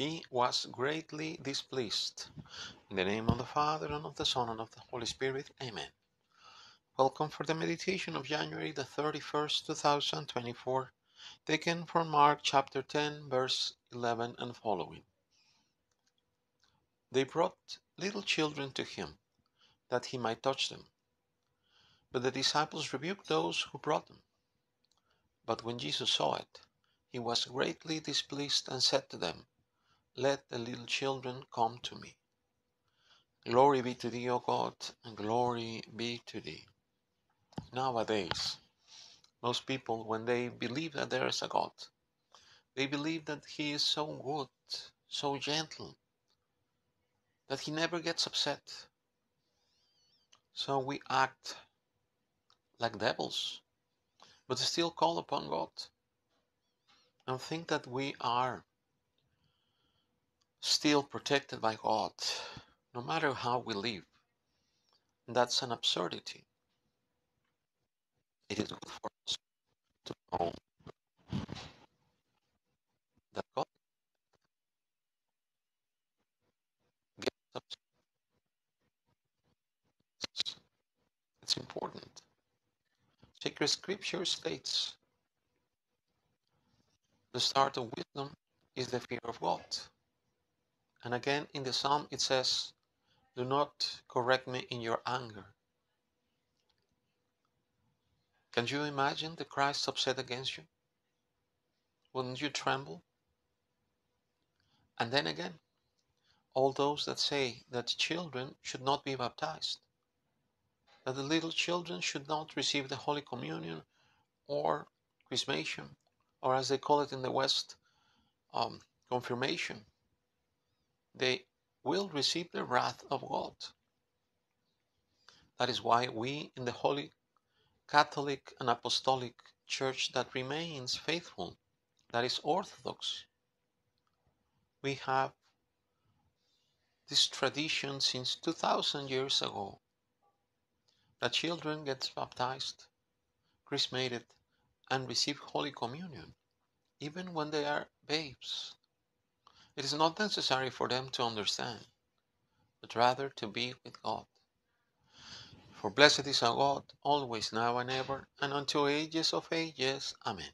he was greatly displeased. In the name of the Father, and of the Son, and of the Holy Spirit. Amen. Welcome for the meditation of January the 31st, 2024, taken from Mark chapter 10, verse 11 and following. They brought little children to him, that he might touch them. But the disciples rebuked those who brought them. But when Jesus saw it, he was greatly displeased and said to them, Let the little children come to me. Glory be to thee, O God, and glory be to thee. Nowadays, most people, when they believe that there is a God, they believe that He is so good, so gentle, that He never gets upset. So we act like devils, but still call upon God and think that we are still protected by God, no matter how we live. That's an absurdity. It is good for us to know that God gets us. It's important. Sacred Scripture states the start of wisdom is the fear of God. And again in the psalm it says, Do not correct me in your anger. Can you imagine the Christ upset against you? Wouldn't you tremble? And then again, all those that say that children should not be baptized, that the little children should not receive the Holy Communion or chrismation, or as they call it in the West, um, confirmation, they will receive the wrath of God. That is why we in the Holy Catholic and Apostolic Church that remains faithful, that is Orthodox, we have this tradition since 2000 years ago that children get baptized, chrismated, and receive Holy Communion, even when they are babes. It is not necessary for them to understand, but rather to be with God. For blessed is our God, always, now, and ever, and unto ages of ages. Amen.